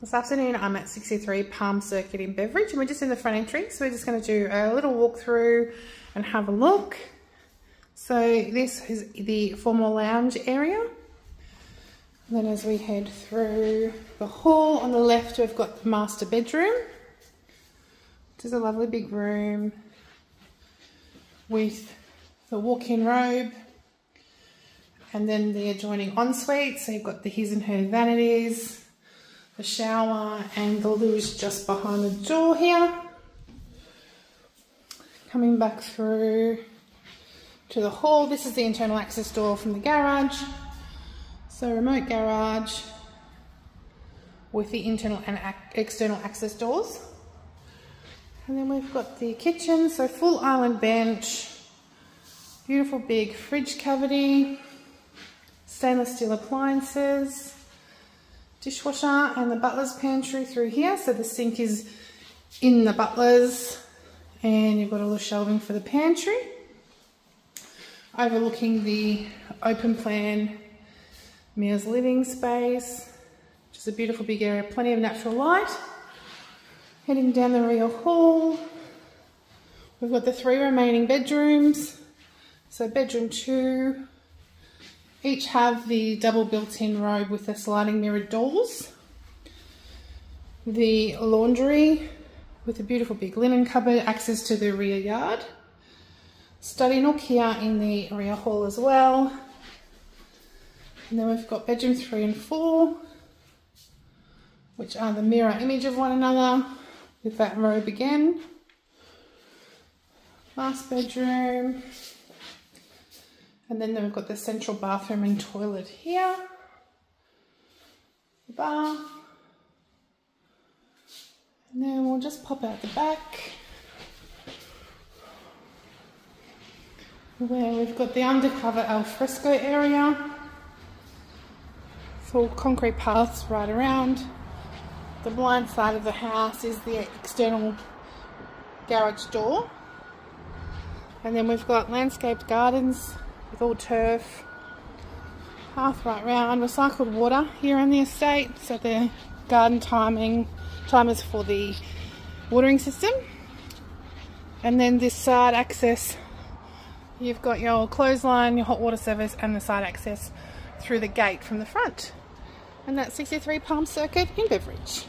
This afternoon I'm at 63 Palm Circuit in Beveridge and we're just in the front entry so we're just going to do a little walk through and have a look. So this is the formal lounge area. And then as we head through the hall on the left we've got the master bedroom. Which is a lovely big room with the walk-in robe and then the adjoining ensuite. So you've got the his and her vanities, the shower and the loo is just behind the door here. Coming back through to the hall. This is the internal access door from the garage. So remote garage with the internal and external access doors. And then we've got the kitchen, so full island bench, beautiful big fridge cavity, stainless steel appliances, dishwasher and the butler's pantry through here. So the sink is in the butler's and you've got all the shelving for the pantry. Overlooking the open plan meals living space, which is a beautiful big area, plenty of natural light. Heading down the rear hall, we've got the three remaining bedrooms. So bedroom two, each have the double built-in robe with the sliding mirrored doors. The laundry with a beautiful big linen cupboard, access to the rear yard. Study nook here in the rear hall as well. And then we've got bedroom three and four, which are the mirror image of one another with that robe again. Last bedroom, and then we've got the central bathroom and toilet here. The bar. And then we'll just pop out the back. Where we've got the undercover alfresco area. Full concrete paths right around. The blind side of the house is the external garage door. And then we've got landscaped gardens with all turf. Path right round, recycled water here on the estate, so the garden timing timers for the watering system. And then this side access, you've got your clothesline, your hot water service and the side access through the gate from the front. And that's 63 Palm Circuit in Beveridge.